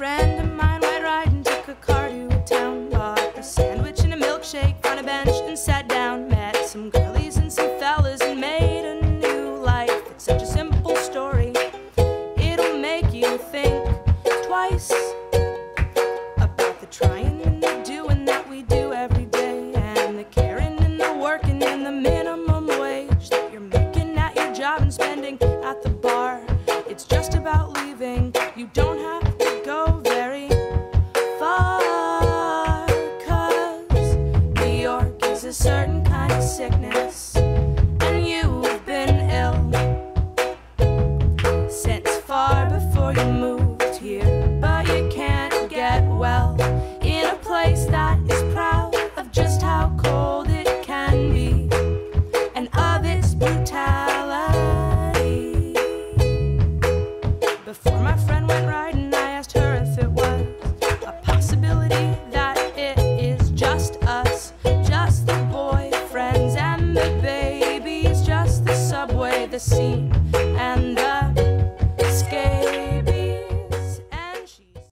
friend of mine went riding, took a car to a town, bought a sandwich and a milkshake, found a bench and sat down, met some girlies and some fellas and made a new life. It's such a simple story, it'll make you think twice about the trying and the doing that we do every day, and the caring and the working and the minimum wage that you're making at your job and spending at the bar. It's just about leaving. You don't have sickness, scene. And